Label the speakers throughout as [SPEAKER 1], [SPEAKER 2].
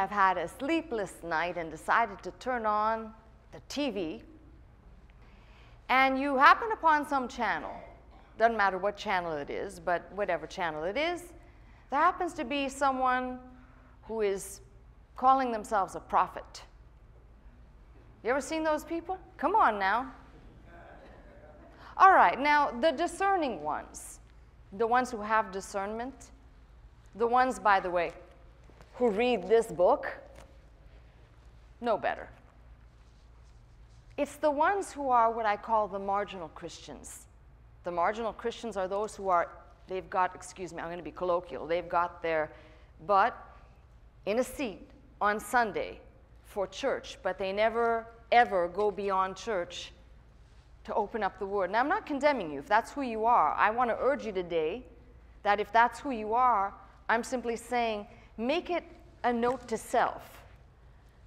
[SPEAKER 1] have had a sleepless night and decided to turn on the TV, and you happen upon some channel, doesn't matter what channel it is, but whatever channel it is, there happens to be someone who is calling themselves a prophet. You ever seen those people? Come on now. All right, now the discerning ones, the ones who have discernment, the ones, by the way, who read this book, know better. It's the ones who are what I call the marginal Christians. The marginal Christians are those who are, they've got, excuse me, I'm going to be colloquial, they've got their butt in a seat on Sunday for church, but they never, ever go beyond church to open up the Word. Now, I'm not condemning you. If that's who you are, I want to urge you today that if that's who you are, I'm simply saying make it a note to self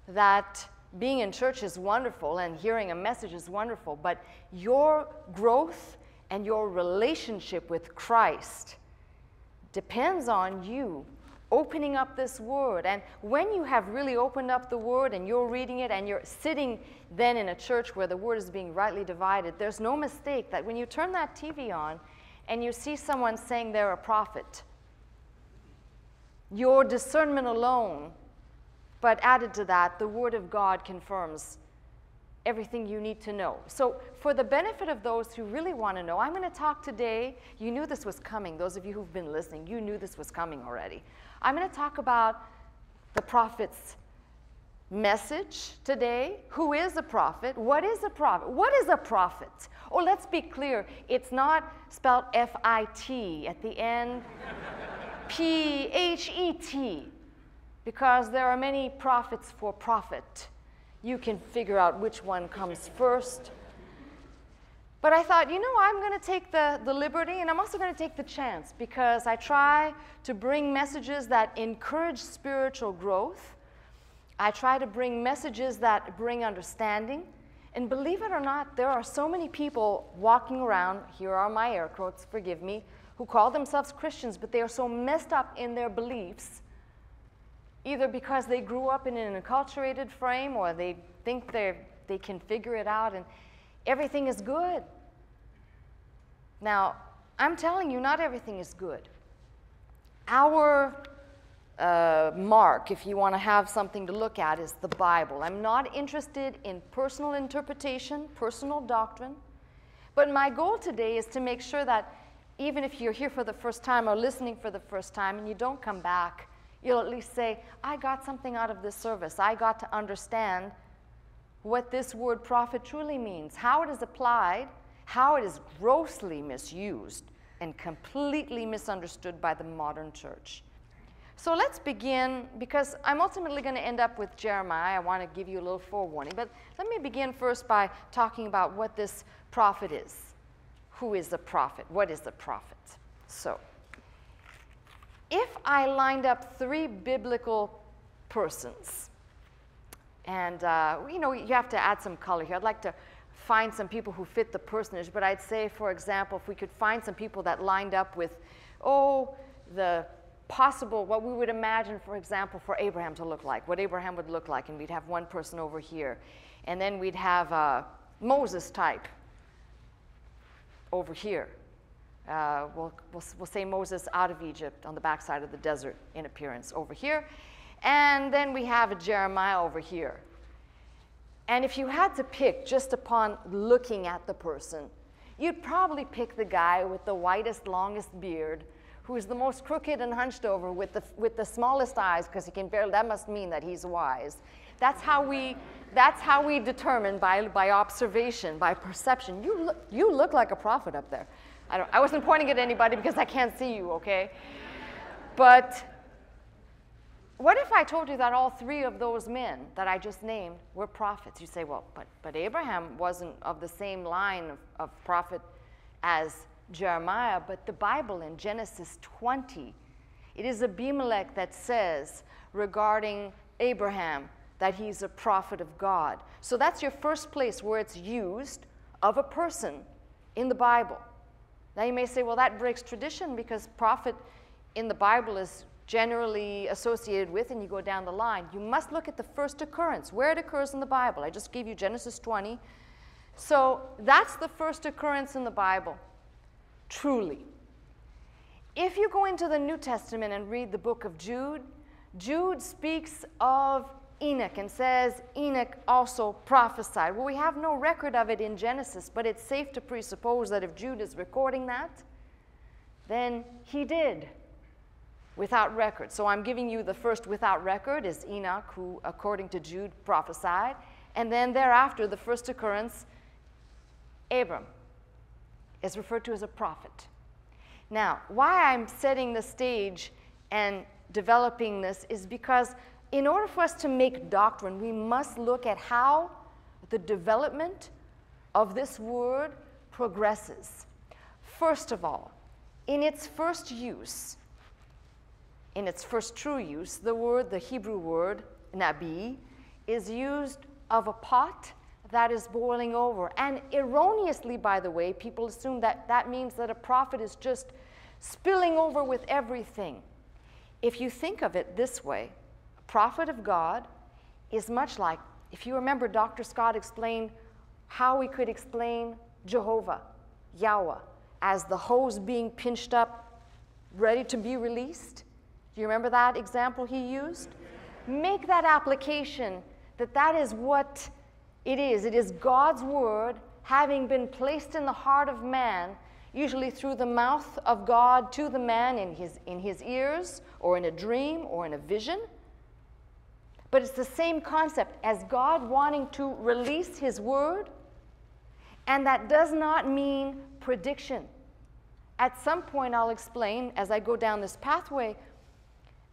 [SPEAKER 1] that being in church is wonderful and hearing a message is wonderful, but your growth and your relationship with Christ depends on you opening up this word. And when you have really opened up the word and you're reading it and you're sitting then in a church where the word is being rightly divided, there's no mistake that when you turn that TV on and you see someone saying they're a prophet, your discernment alone, but added to that, the word of God confirms everything you need to know. So, for the benefit of those who really want to know, I'm going to talk today. You knew this was coming. Those of you who've been listening, you knew this was coming already. I'm going to talk about the prophet's message today. Who is a prophet? What is a prophet? What is a prophet? Or oh, let's be clear, it's not spelled F I T at the end, P H E T, because there are many prophets for profit. You can figure out which one comes first. But I thought, you know, I'm going to take the, the liberty and I'm also going to take the chance because I try to bring messages that encourage spiritual growth. I try to bring messages that bring understanding. And believe it or not, there are so many people walking around, here are my air quotes, forgive me, who call themselves Christians, but they are so messed up in their beliefs, either because they grew up in an acculturated frame or they think they they can figure it out and everything is good. Now, I'm telling you, not everything is good. Our uh, mark, if you want to have something to look at, is the Bible. I'm not interested in personal interpretation, personal doctrine, but my goal today is to make sure that even if you're here for the first time or listening for the first time and you don't come back, you'll at least say, I got something out of this service. I got to understand what this word prophet truly means, how it is applied, how it is grossly misused and completely misunderstood by the modern church. So let's begin, because I'm ultimately going to end up with Jeremiah. I want to give you a little forewarning. But let me begin first by talking about what this prophet is. Who is the prophet? What is the prophet? So, if I lined up three biblical persons, and uh, you know, you have to add some color here. I'd like to find some people who fit the personage, but I'd say, for example, if we could find some people that lined up with, oh, the possible, what we would imagine, for example, for Abraham to look like, what Abraham would look like, and we'd have one person over here. And then we'd have a Moses type over here. Uh, we'll, we'll, we'll say Moses out of Egypt on the backside of the desert in appearance over here. And then we have a Jeremiah over here. And if you had to pick just upon looking at the person, you'd probably pick the guy with the whitest, longest beard, who's the most crooked and hunched over with the, with the smallest eyes, because he can barely, that must mean that he's wise. That's how we, that's how we determine by, by observation, by perception. You look, you look like a prophet up there. I, don't, I wasn't pointing at anybody because I can't see you, okay? But what if I told you that all three of those men that I just named were prophets? You say, well, but, but Abraham wasn't of the same line of, of prophet as Jeremiah, but the Bible in Genesis 20, it is Abimelech that says regarding Abraham that he's a prophet of God. So that's your first place where it's used of a person in the Bible. Now you may say, well, that breaks tradition because prophet in the Bible is generally associated with, and you go down the line. You must look at the first occurrence, where it occurs in the Bible. I just gave you Genesis 20. So that's the first occurrence in the Bible, truly. If you go into the New Testament and read the book of Jude, Jude speaks of Enoch and says Enoch also prophesied. Well, we have no record of it in Genesis, but it's safe to presuppose that if Jude is recording that, then he did without record. So I'm giving you the first without record is Enoch, who, according to Jude, prophesied. And then thereafter, the first occurrence, Abram, is referred to as a prophet. Now, why I'm setting the stage and developing this is because in order for us to make doctrine, we must look at how the development of this word progresses. First of all, in its first use, in its first true use, the word, the Hebrew word, nabi, is used of a pot that is boiling over. And erroneously, by the way, people assume that that means that a prophet is just spilling over with everything. If you think of it this way, prophet of God is much like, if you remember, Dr. Scott explained how we could explain Jehovah, Yahweh, as the hose being pinched up, ready to be released. Do you remember that example he used? Make that application that that is what it is. It is God's word having been placed in the heart of man, usually through the mouth of God to the man in his, in his ears, or in a dream, or in a vision. But it's the same concept as God wanting to release his word, and that does not mean prediction. At some point, I'll explain as I go down this pathway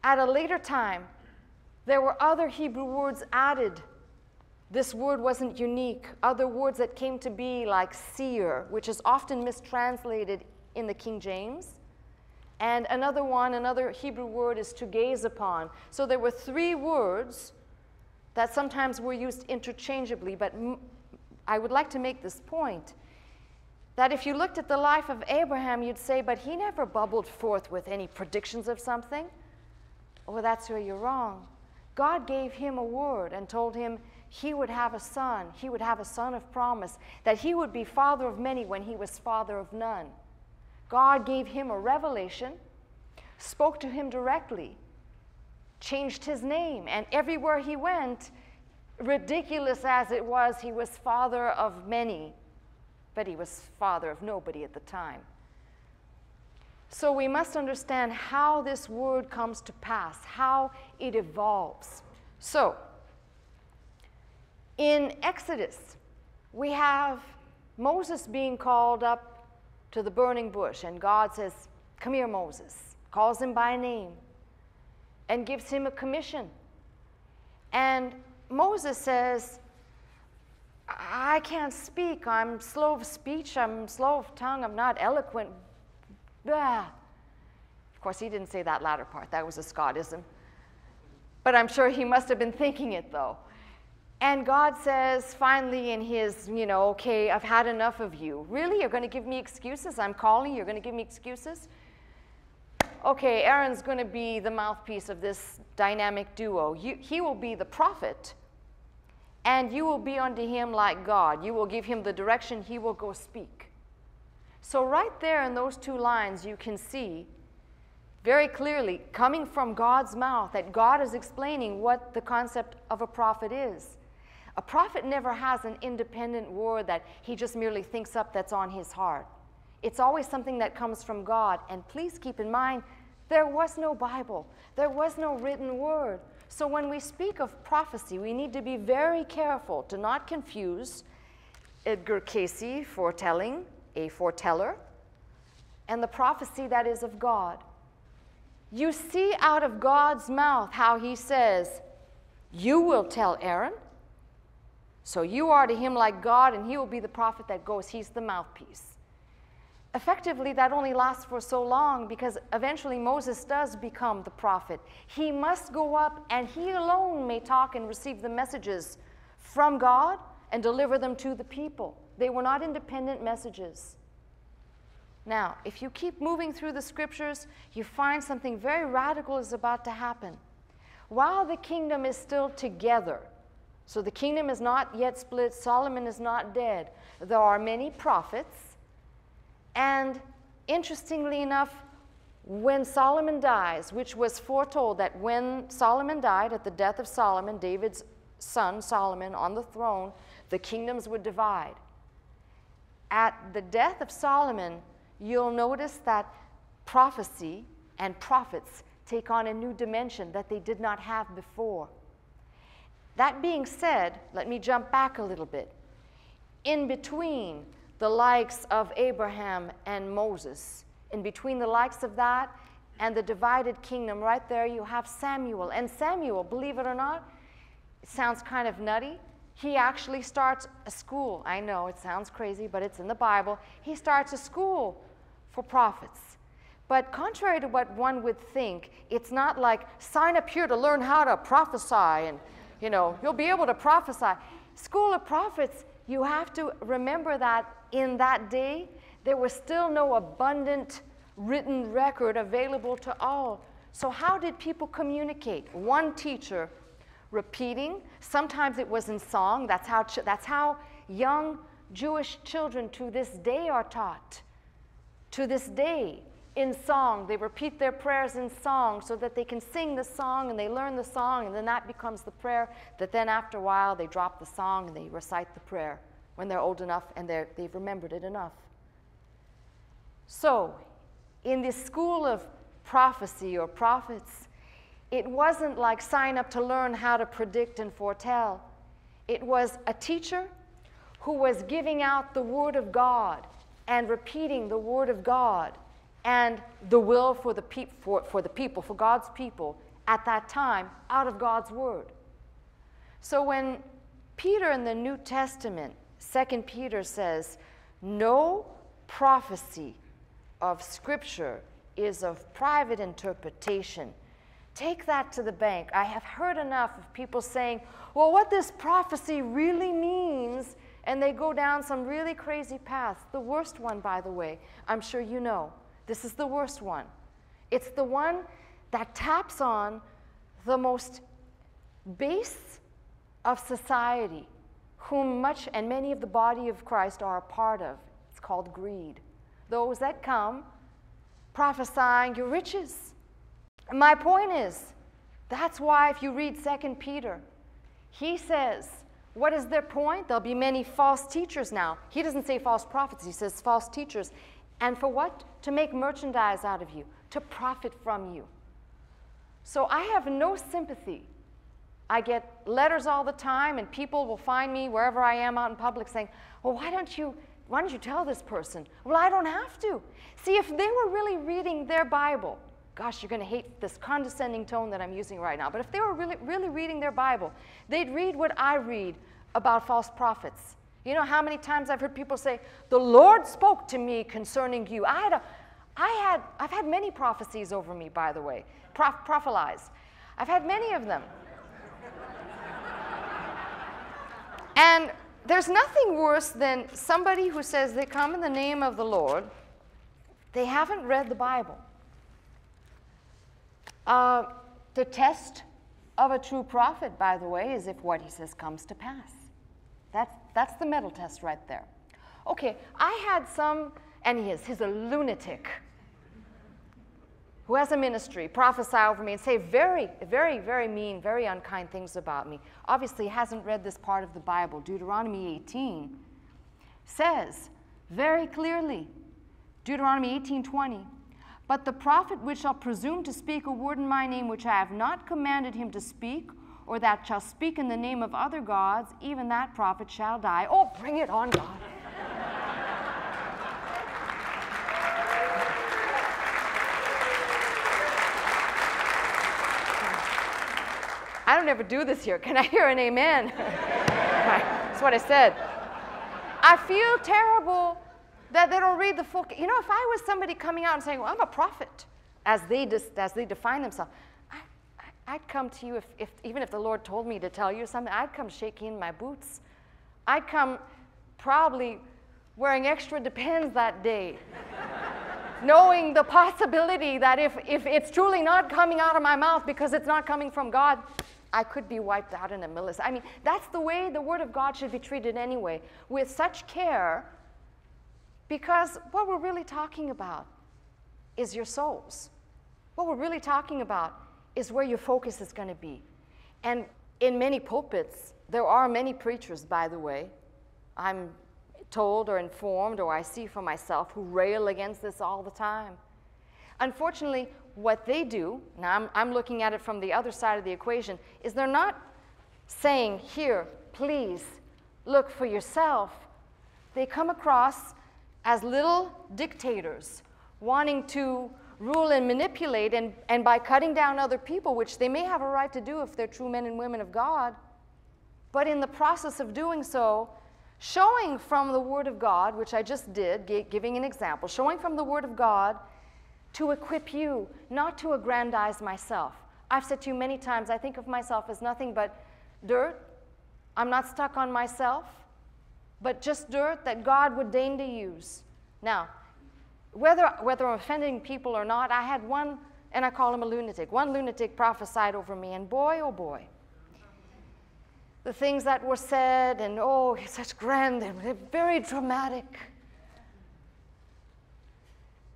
[SPEAKER 1] at a later time, there were other Hebrew words added. This word wasn't unique. Other words that came to be, like seer, which is often mistranslated in the King James. And another one, another Hebrew word is to gaze upon. So there were three words that sometimes were used interchangeably, but I would like to make this point that if you looked at the life of Abraham, you'd say, but he never bubbled forth with any predictions of something. Well, that's where you're wrong. God gave him a word and told him he would have a son. He would have a son of promise, that he would be father of many when he was father of none. God gave him a revelation, spoke to him directly, changed his name, and everywhere he went, ridiculous as it was, he was father of many, but he was father of nobody at the time. So we must understand how this word comes to pass, how it evolves. So, in Exodus, we have Moses being called up to the burning bush, and God says, Come here, Moses, calls him by name, and gives him a commission. And Moses says, I can't speak. I'm slow of speech. I'm slow of tongue. I'm not eloquent. Bah. Of course, he didn't say that latter part. That was a Scottism. But I'm sure he must have been thinking it, though. And God says, finally, in his, you know, okay, I've had enough of you. Really? You're going to give me excuses? I'm calling, you're going to give me excuses? Okay, Aaron's going to be the mouthpiece of this dynamic duo. You, he will be the prophet, and you will be unto him like God. You will give him the direction, he will go speak. So, right there in those two lines, you can see very clearly, coming from God's mouth, that God is explaining what the concept of a prophet is. A prophet never has an independent word that he just merely thinks up that's on his heart. It's always something that comes from God. And please keep in mind, there was no Bible, there was no written word. So when we speak of prophecy, we need to be very careful to not confuse Edgar Cayce foretelling a foreteller, and the prophecy that is of God. You see out of God's mouth how he says, You will tell Aaron. So you are to him like God, and he will be the prophet that goes. He's the mouthpiece. Effectively, that only lasts for so long because eventually Moses does become the prophet. He must go up, and he alone may talk and receive the messages from God and deliver them to the people. They were not independent messages. Now, if you keep moving through the scriptures, you find something very radical is about to happen. While the kingdom is still together, so the kingdom is not yet split, Solomon is not dead, there are many prophets, and interestingly enough, when Solomon dies, which was foretold that when Solomon died at the death of Solomon, David's son Solomon on the throne, the kingdoms would divide. At the death of Solomon, you'll notice that prophecy and prophets take on a new dimension that they did not have before. That being said, let me jump back a little bit. In between the likes of Abraham and Moses, in between the likes of that and the divided kingdom, right there you have Samuel. And Samuel, believe it or not, it sounds kind of nutty. He actually starts a school. I know it sounds crazy, but it's in the Bible. He starts a school for prophets. But contrary to what one would think, it's not like sign up here to learn how to prophesy and, you know, you'll be able to prophesy. School of prophets, you have to remember that in that day, there was still no abundant written record available to all. So, how did people communicate? One teacher repeating, sometimes it was in song. That's how, that's how young Jewish children to this day are taught. To this day, in song, they repeat their prayers in song so that they can sing the song and they learn the song, and then that becomes the prayer. That then, after a while, they drop the song and they recite the prayer when they're old enough and they've remembered it enough. So, in this school of prophecy or prophets, it wasn't like sign up to learn how to predict and foretell. It was a teacher who was giving out the Word of God and repeating the Word of God and the will for the, pe- for, for the people, for God's people at that time out of God's Word. So when Peter in the New Testament, 2 Peter says, no prophecy of Scripture is of private interpretation. Take that to the bank. I have heard enough of people saying, well, what this prophecy really means, and they go down some really crazy paths. The worst one, by the way, I'm sure you know. This is the worst one. It's the one that taps on the most base of society, whom much and many of the body of Christ are a part of. It's called greed those that come prophesying your riches. My point is, that's why if you read 2 Peter, he says, what is their point? There'll be many false teachers now. He doesn't say false prophets, he says false teachers. And for what? To make merchandise out of you, to profit from you. So I have no sympathy. I get letters all the time, and people will find me wherever I am out in public saying, Well, why don't you why don't you tell this person? Well, I don't have to. See, if they were really reading their Bible, gosh, you're going to hate this condescending tone that I'm using right now, but if they were really, really reading their Bible, they'd read what I read about false prophets. You know how many times I've heard people say, The Lord spoke to me concerning you. I had a, I had, I've had many prophecies over me, by the way, Prof. I've had many of them. and there's nothing worse than somebody who says they come in the name of the Lord, they haven't read the Bible. Uh, the test of a true prophet, by the way, is if what he says comes to pass. That's, that's the metal test right there. Okay, I had some, and he is, he's a lunatic who has a ministry prophesy over me and say very, very, very mean, very unkind things about me. Obviously, hasn't read this part of the Bible. Deuteronomy 18 says very clearly, Deuteronomy 18:20, but the prophet which shall presume to speak a word in my name which I have not commanded him to speak, or that shall speak in the name of other gods, even that prophet shall die. Oh, bring it on, God. I don't ever do this here. Can I hear an amen? That's what I said. I feel terrible that they don't read the full. You know, if I was somebody coming out and saying, well, I'm a prophet, as they, as they define themselves, I, would come to you if, if, even if the Lord told me to tell you something, I'd come shaking my boots. I'd come probably wearing extra depends that day. knowing the possibility that if, if it's truly not coming out of my mouth because it's not coming from God, I could be wiped out in a millisecond. I mean, that's the way the Word of God should be treated anyway, with such care, because what we're really talking about is your souls. What we're really talking about is where your focus is going to be. And in many pulpits, there are many preachers, by the way, I'm told or informed or I see for myself, who rail against this all the time. Unfortunately, what they do, now I'm, I'm looking at it from the other side of the equation, is they're not saying, here, please, look for yourself. They come across as little dictators wanting to rule and manipulate, and, and by cutting down other people, which they may have a right to do if they're true men and women of God, but in the process of doing so, showing from the Word of God, which I just did, giving an example, showing from the Word of God to equip you, not to aggrandize myself. I've said to you many times, I think of myself as nothing but dirt. I'm not stuck on myself, but just dirt that God would deign to use. Now, whether, whether I'm offending people or not, I had one, and I call him a lunatic. One lunatic prophesied over me, and boy, oh boy, the things that were said, and oh, such grand and very dramatic.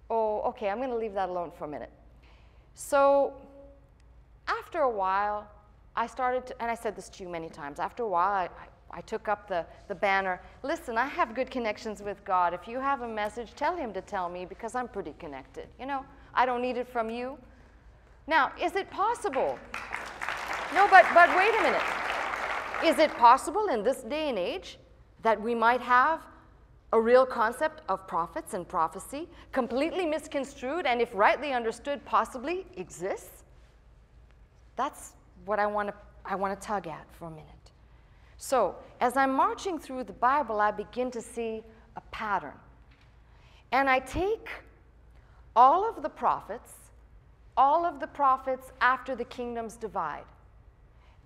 [SPEAKER 1] Oh, okay, I'm going to leave that alone for a minute. So, after a while, I started to, and I said this to you many times, after a while, I, I took up the, the banner. Listen, I have good connections with God. If you have a message, tell Him to tell me because I'm pretty connected. You know, I don't need it from you. Now, is it possible? No, but, but wait a minute. Is it possible in this day and age that we might have a real concept of prophets and prophecy, completely misconstrued, and if rightly understood, possibly exists? That's what I want to I want to tug at for a minute. So, as I'm marching through the Bible, I begin to see a pattern. And I take all of the prophets, all of the prophets after the kingdoms divide,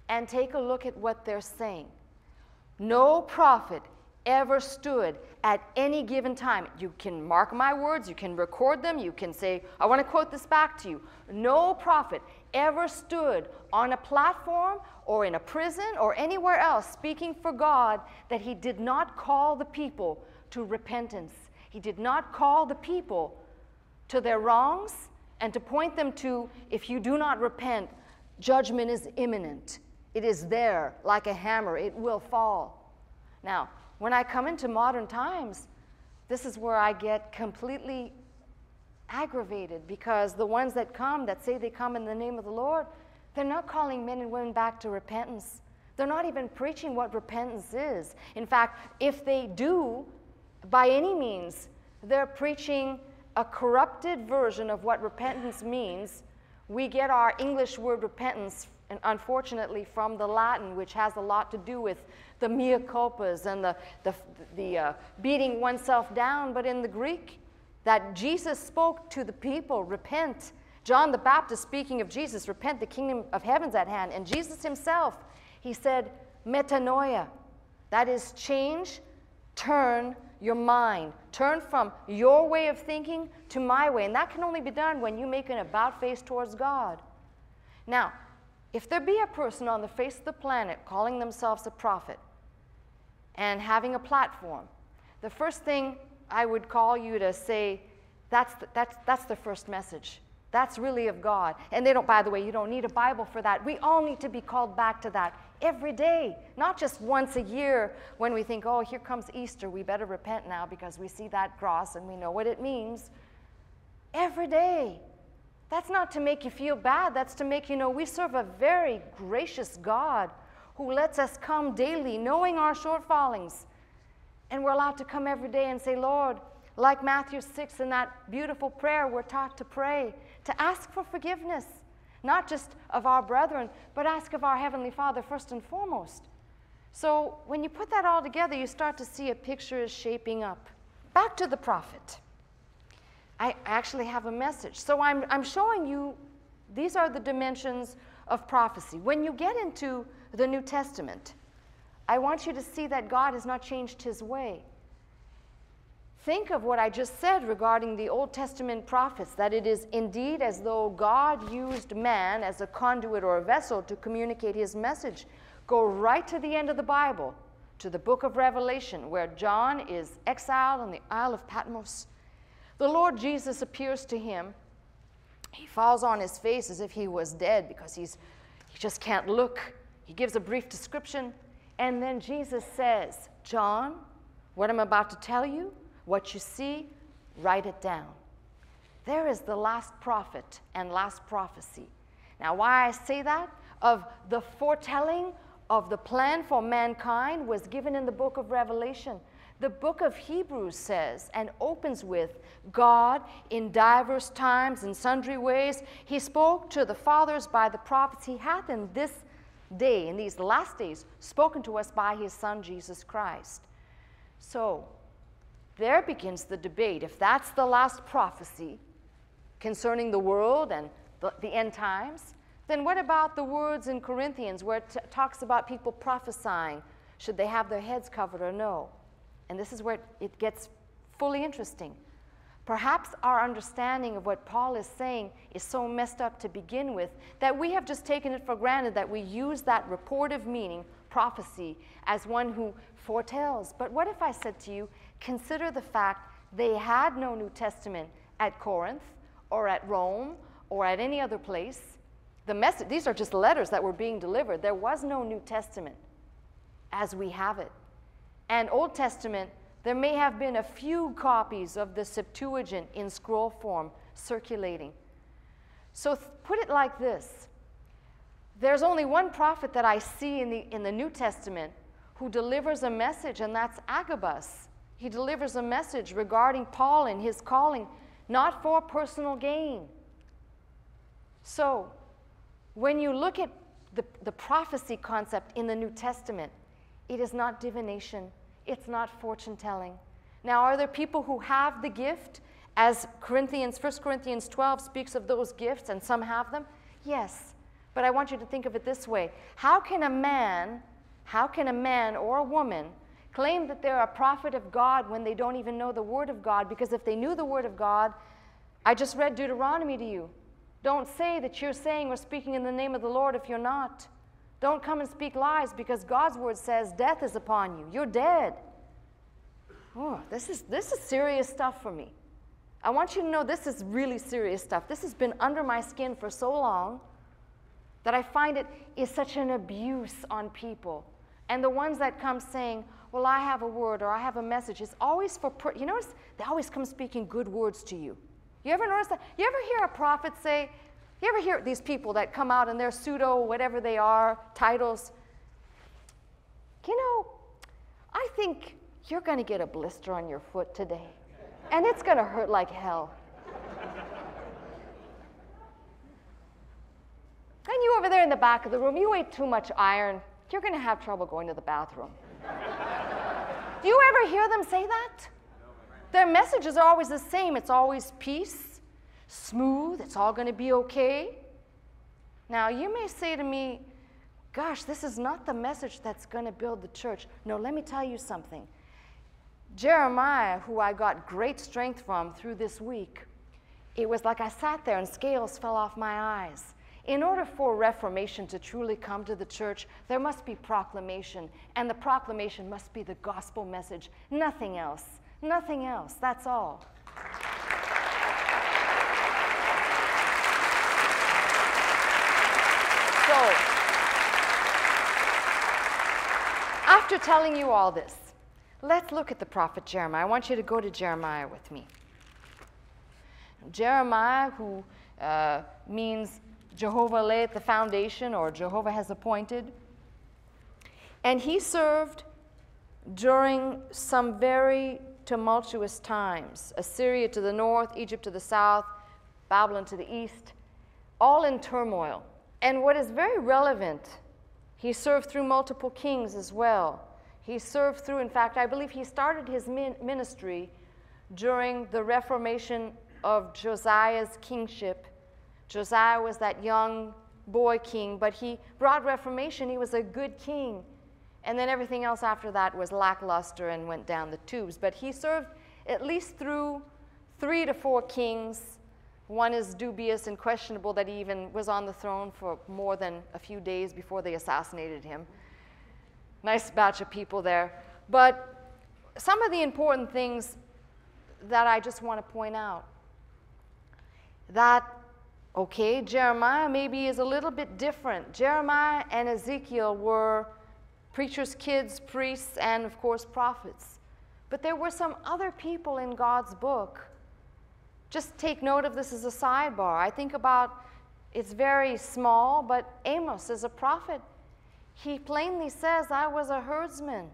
[SPEAKER 1] and take a look at what they're saying. No prophet ever stood at any given time. You can mark my words, you can record them, you can say, I want to quote this back to you. No prophet ever stood on a platform or in a prison or anywhere else speaking for God that he did not call the people to repentance. He did not call the people to their wrongs and to point them to, if you do not repent, judgment is imminent. It is there like a hammer, it will fall. Now, when I come into modern times, this is where I get completely aggravated because the ones that come, that say they come in the name of the Lord, they're not calling men and women back to repentance. They're not even preaching what repentance is. In fact, if they do, by any means, they're preaching a corrupted version of what repentance means. We get our English word repentance, and unfortunately, from the Latin, which has a lot to do with the mea culpas and the, the, the uh, beating oneself down, but in the Greek, that Jesus spoke to the people, repent. John the Baptist, speaking of Jesus, repent, the kingdom of heaven's at hand. And Jesus himself, he said, metanoia. That is, change, turn your mind. Turn from your way of thinking to my way. And that can only be done when you make an about face towards God. Now, if there be a person on the face of the planet calling themselves a prophet, and having a platform, the first thing I would call you to say, that's the, that's, that's the first message. That's really of God. And they don't, by the way, you don't need a Bible for that. We all need to be called back to that every day, not just once a year when we think, oh, here comes Easter, we better repent now because we see that cross and we know what it means. Every day. That's not to make you feel bad, that's to make you know we serve a very gracious God who lets us come daily, knowing our shortfallings. And we're allowed to come every day and say, Lord, like Matthew 6 in that beautiful prayer we're taught to pray, to ask for forgiveness, not just of our brethren, but ask of our Heavenly Father first and foremost. So when you put that all together, you start to see a picture is shaping up. Back to the prophet. I actually have a message. So I'm, I'm showing you these are the dimensions of prophecy. When you get into the New Testament, I want you to see that God has not changed his way. Think of what I just said regarding the Old Testament prophets that it is indeed as though God used man as a conduit or a vessel to communicate his message. Go right to the end of the Bible, to the book of Revelation, where John is exiled on the Isle of Patmos. The Lord Jesus appears to him. He falls on his face as if he was dead because he's, he just can't look. He gives a brief description. And then Jesus says, John, what I'm about to tell you, what you see, write it down. There is the last prophet and last prophecy. Now, why I say that? Of the foretelling of the plan for mankind was given in the book of Revelation. The book of Hebrews says and opens with God in divers times and sundry ways. He spoke to the fathers by the prophets. He hath in this day, in these last days, spoken to us by his Son, Jesus Christ. So, there begins the debate. If that's the last prophecy concerning the world and the, the end times, then what about the words in Corinthians where it talks about people prophesying? Should they have their heads covered or no? And this is where it, it gets fully interesting. Perhaps our understanding of what Paul is saying is so messed up to begin with that we have just taken it for granted that we use that reportive meaning, prophecy, as one who foretells. But what if I said to you, consider the fact they had no New Testament at Corinth or at Rome or at any other place? The message, these are just letters that were being delivered. There was no New Testament as we have it. And Old Testament there may have been a few copies of the Septuagint in scroll form circulating. So put it like this there's only one prophet that I see in the, in the New Testament who delivers a message, and that's Agabus. He delivers a message regarding Paul and his calling, not for personal gain. So, when you look at the, the prophecy concept in the New Testament, it is not divination, it's not fortune telling. Now, are there people who have the gift, as Corinthians, 1 Corinthians 12 speaks of those gifts, and some have them? Yes. But I want you to think of it this way How can a man, how can a man or a woman claim that they're a prophet of God when they don't even know the Word of God? Because if they knew the Word of God, I just read Deuteronomy to you. Don't say that you're saying or speaking in the name of the Lord if you're not. Don't come and speak lies because God's word says death is upon you. You're dead. Oh, this is, this is serious stuff for me. I want you to know this is really serious stuff. This has been under my skin for so long that I find it is such an abuse on people. And the ones that come saying, Well, I have a word or I have a message, it's always for, per- you notice they always come speaking good words to you. You ever notice that? You ever hear a prophet say, you ever hear these people that come out and they're pseudo, whatever they are, titles? You know, I think you're going to get a blister on your foot today, and it's going to hurt like hell. And you over there in the back of the room, you ate too much iron. You're going to have trouble going to the bathroom. Do you ever hear them say that? Their messages are always the same. It's always peace, smooth, it's all going to be okay. Now, you may say to me, Gosh, this is not the message that's going to build the church. No, let me tell you something. Jeremiah, who I got great strength from through this week, it was like I sat there and scales fell off my eyes. In order for reformation to truly come to the church, there must be proclamation, and the proclamation must be the gospel message. Nothing else. Nothing else. That's all. So, after telling you all this, let's look at the prophet Jeremiah. I want you to go to Jeremiah with me. Jeremiah, who uh, means Jehovah laid the foundation or Jehovah has appointed. And he served during some very tumultuous times Assyria to the north, Egypt to the south, Babylon to the east, all in turmoil. And what is very relevant, he served through multiple kings as well. He served through, in fact, I believe he started his ministry during the reformation of Josiah's kingship. Josiah was that young boy king, but he brought reformation. He was a good king. And then everything else after that was lackluster and went down the tubes. But he served at least through three to four kings. One is dubious and questionable that he even was on the throne for more than a few days before they assassinated him. Nice batch of people there. But some of the important things that I just want to point out that, okay, Jeremiah maybe is a little bit different. Jeremiah and Ezekiel were preachers' kids, priests, and of course, prophets. But there were some other people in God's book just take note of this as a sidebar. I think about it's very small, but Amos is a prophet. He plainly says, I was a herdsman.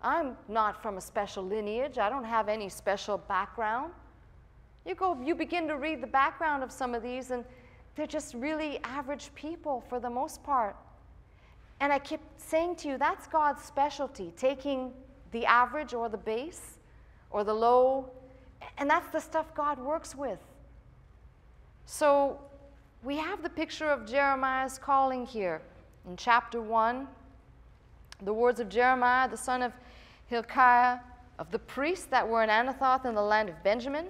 [SPEAKER 1] I'm not from a special lineage. I don't have any special background. You go, you begin to read the background of some of these, and they're just really average people for the most part. And I keep saying to you, that's God's specialty, taking the average or the base or the low and that's the stuff God works with. So we have the picture of Jeremiah's calling here in chapter 1. The words of Jeremiah, the son of Hilkiah, of the priests that were in Anathoth in the land of Benjamin,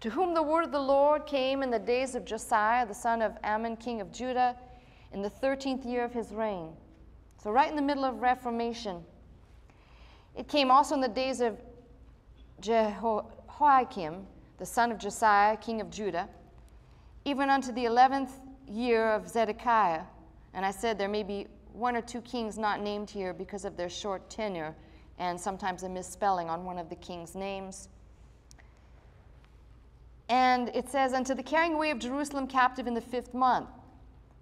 [SPEAKER 1] to whom the word of the Lord came in the days of Josiah, the son of Amon, king of Judah, in the 13th year of his reign. So, right in the middle of Reformation. It came also in the days of Jeho- Jehoiakim, the son of Josiah, king of Judah, even unto the eleventh year of Zedekiah. And I said there may be one or two kings not named here because of their short tenure and sometimes a misspelling on one of the king's names. And it says, Unto the carrying away of Jerusalem captive in the fifth month.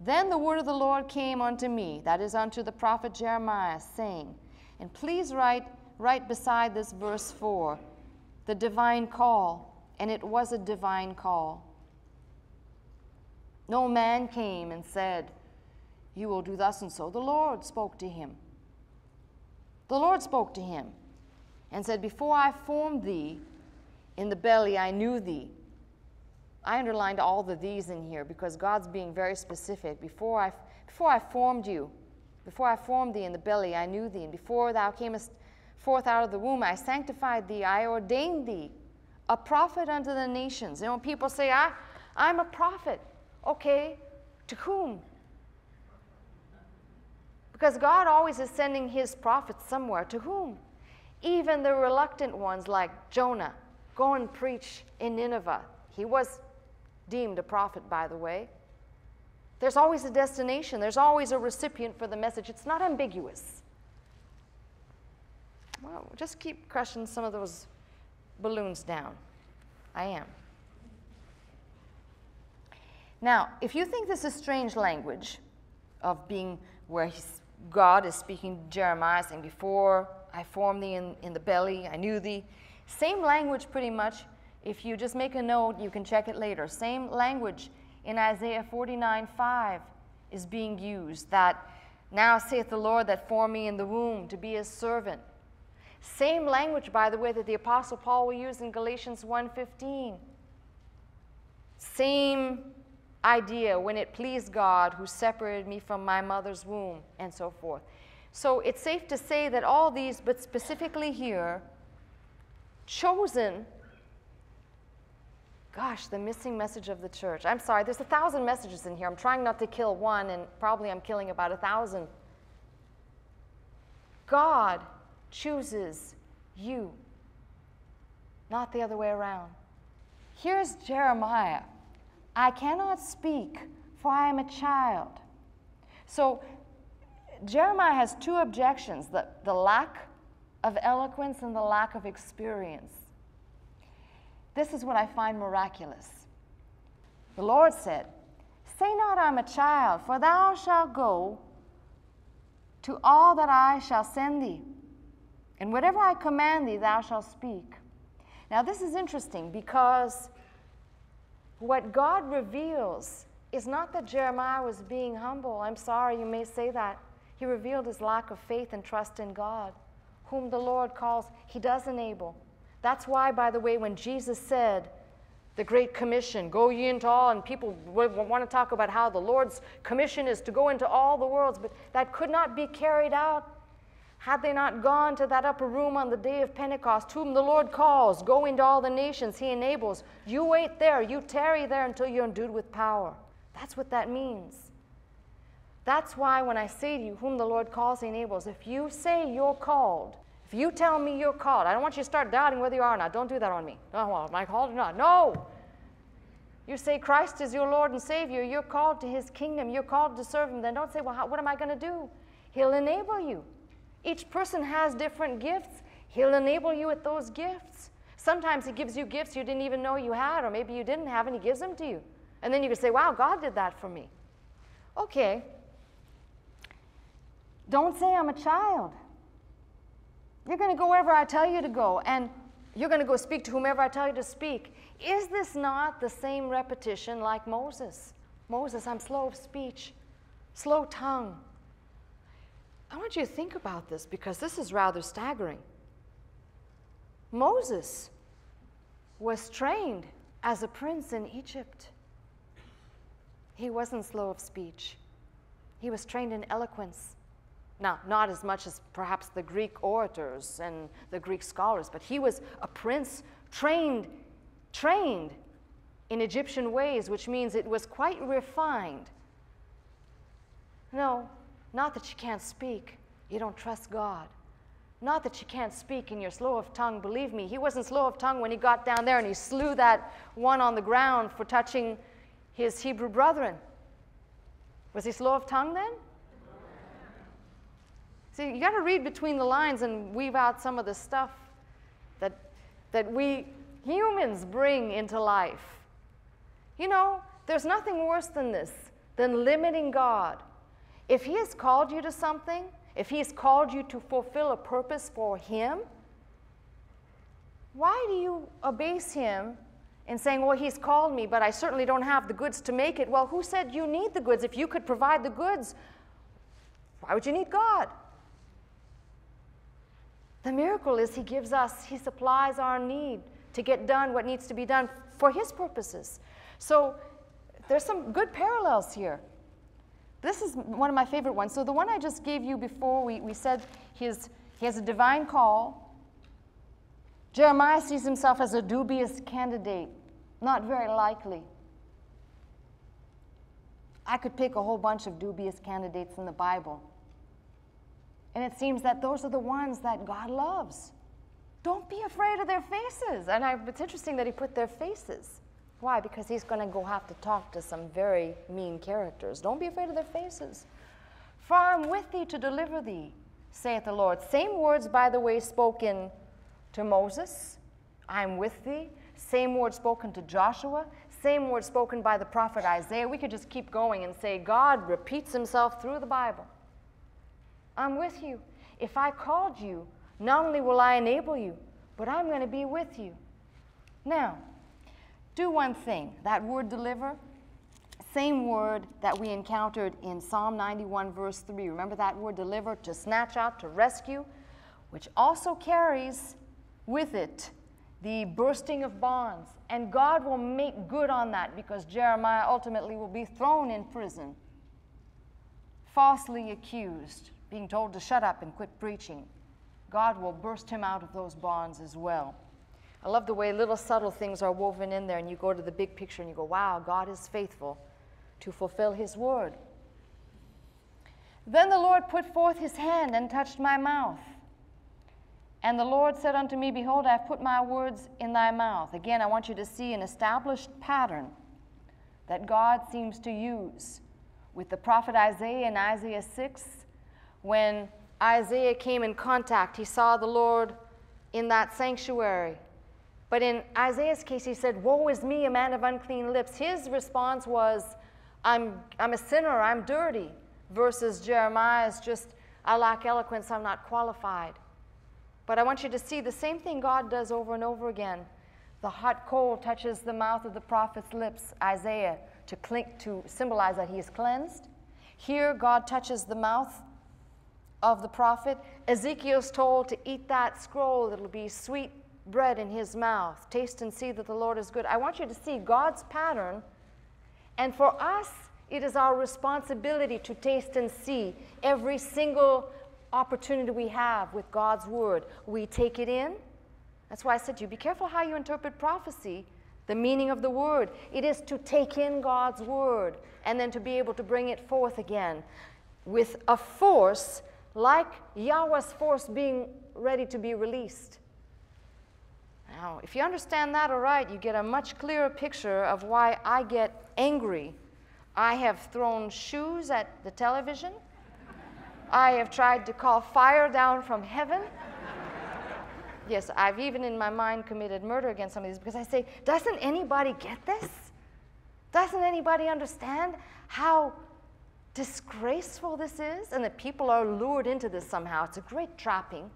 [SPEAKER 1] Then the word of the Lord came unto me, that is unto the prophet Jeremiah, saying, And please write right beside this verse 4 the divine call, and it was a divine call. No man came and said, You will do thus and so. The Lord spoke to him. The Lord spoke to him and said, Before I formed thee in the belly, I knew thee. I underlined all the these in here because God's being very specific. Before I, before I formed you, before I formed thee in the belly, I knew thee. And before thou camest forth out of the womb. I sanctified thee. I ordained thee a prophet unto the nations. You know, people say, I, I'm a prophet. Okay, to whom? Because God always is sending his prophets somewhere. To whom? Even the reluctant ones like Jonah. Go and preach in Nineveh. He was deemed a prophet, by the way. There's always a destination, there's always a recipient for the message. It's not ambiguous. Well, just keep crushing some of those balloons down. I am. Now, if you think this is strange language of being where God is speaking Jeremiah, saying, Before I formed thee in, in the belly, I knew thee. Same language, pretty much. If you just make a note, you can check it later. Same language in Isaiah 49 5 is being used that now saith the Lord that formed me in the womb to be his servant. Same language, by the way, that the Apostle Paul will use in Galatians 1.15. Same idea when it pleased God who separated me from my mother's womb and so forth. So it's safe to say that all these, but specifically here, chosen, gosh, the missing message of the church. I'm sorry, there's a thousand messages in here. I'm trying not to kill one, and probably I'm killing about a thousand. God chooses you, not the other way around. Here's Jeremiah I cannot speak, for I am a child. So, Jeremiah has two objections the, the lack of eloquence and the lack of experience. This is what I find miraculous. The Lord said, Say not, I'm a child, for thou shalt go to all that I shall send thee. And whatever I command thee, thou shalt speak. Now, this is interesting because what God reveals is not that Jeremiah was being humble. I'm sorry, you may say that. He revealed his lack of faith and trust in God, whom the Lord calls, he does enable. That's why, by the way, when Jesus said, the Great Commission, go ye into all, and people want to talk about how the Lord's commission is to go into all the worlds, but that could not be carried out Had they not gone to that upper room on the day of Pentecost, whom the Lord calls, go into all the nations he enables, you wait there, you tarry there until you're endued with power. That's what that means. That's why when I say to you, whom the Lord calls, he enables, if you say you're called, if you tell me you're called, I don't want you to start doubting whether you are or not. Don't do that on me. Oh, well, am I called or not? No. You say Christ is your Lord and Savior. You're called to his kingdom. You're called to serve him. Then don't say, well, how, what am I going to do? He'll enable you. Each person has different gifts. He'll enable you with those gifts. Sometimes He gives you gifts you didn't even know you had, or maybe you didn't have, and He gives them to you. And then you can say, Wow, God did that for me. Okay. Don't say I'm a child. You're going to go wherever I tell you to go, and you're going to go speak to whomever I tell you to speak. Is this not the same repetition like Moses? Moses, I'm slow of speech, slow tongue. I want you to think about this because this is rather staggering. Moses was trained as a prince in Egypt. He wasn't slow of speech. He was trained in eloquence. Now, not as much as perhaps the Greek orators and the Greek scholars, but he was a prince trained, trained in Egyptian ways, which means it was quite refined. No, not that you can't speak, you don't trust God. Not that you can't speak and you're slow of tongue. Believe me, he wasn't slow of tongue when he got down there and he slew that one on the ground for touching his Hebrew brethren. Was he slow of tongue then? See, you got to read between the lines and weave out some of the stuff that, that we humans bring into life. You know, there's nothing worse than this, than limiting God. If He has called you to something, if He has called you to fulfill a purpose for Him, why do you abase Him in saying, Well, He's called me, but I certainly don't have the goods to make it? Well, who said you need the goods? If you could provide the goods, why would you need God? The miracle is He gives us, He supplies our need to get done what needs to be done for His purposes. So there's some good parallels here. This is one of my favorite ones. So the one I just gave you before, we, we said his, he has a divine call. Jeremiah sees himself as a dubious candidate, not very likely. I could pick a whole bunch of dubious candidates in the Bible. And it seems that those are the ones that God loves. Don't be afraid of their faces. And I, it's interesting that he put their faces. Why? Because he's going to go have to talk to some very mean characters. Don't be afraid of their faces. For I am with thee to deliver thee, saith the Lord. Same words, by the way, spoken to Moses. I am with thee. Same words spoken to Joshua. Same words spoken by the prophet Isaiah. We could just keep going and say, God repeats himself through the Bible. I'm with you. If I called you, not only will I enable you, but I'm going to be with you. Now, do one thing. That word deliver, same word that we encountered in Psalm 91, verse 3. Remember that word deliver, to snatch out, to rescue, which also carries with it the bursting of bonds. And God will make good on that because Jeremiah ultimately will be thrown in prison, falsely accused, being told to shut up and quit preaching. God will burst him out of those bonds as well. I love the way little subtle things are woven in there, and you go to the big picture and you go, wow, God is faithful to fulfill his word. Then the Lord put forth his hand and touched my mouth. And the Lord said unto me, Behold, I have put my words in thy mouth. Again, I want you to see an established pattern that God seems to use with the prophet Isaiah in Isaiah 6. When Isaiah came in contact, he saw the Lord in that sanctuary but in Isaiah's case, he said, Woe is me, a man of unclean lips. His response was, I'm, I'm a sinner, I'm dirty, versus Jeremiah's just, I lack eloquence, I'm not qualified. But I want you to see the same thing God does over and over again. The hot coal touches the mouth of the prophet's lips, Isaiah, to, clink, to symbolize that he is cleansed. Here, God touches the mouth of the prophet. Ezekiel's told to eat that scroll, it'll be sweet bread in his mouth. Taste and see that the Lord is good. I want you to see God's pattern. And for us, it is our responsibility to taste and see every single opportunity we have with God's word, we take it in. That's why I said to you, be careful how you interpret prophecy, the meaning of the word. It is to take in God's word and then to be able to bring it forth again with a force like Yahweh's force being ready to be released. Now, if you understand that all right, you get a much clearer picture of why I get angry. I have thrown shoes at the television. I have tried to call fire down from heaven. Yes, I've even in my mind committed murder against some of these because I say, doesn't anybody get this? Doesn't anybody understand how disgraceful this is and that people are lured into this somehow? It's a great trapping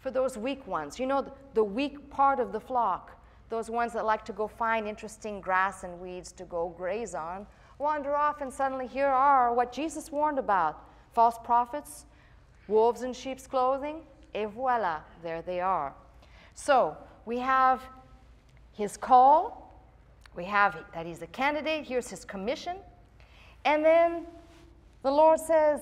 [SPEAKER 1] for those weak ones. You know, the weak part of the flock, those ones that like to go find interesting grass and weeds to go graze on, wander off and suddenly here are what Jesus warned about false prophets, wolves in sheep's clothing, et voila, there they are. So we have his call, we have that he's a candidate, here's his commission, and then the Lord says,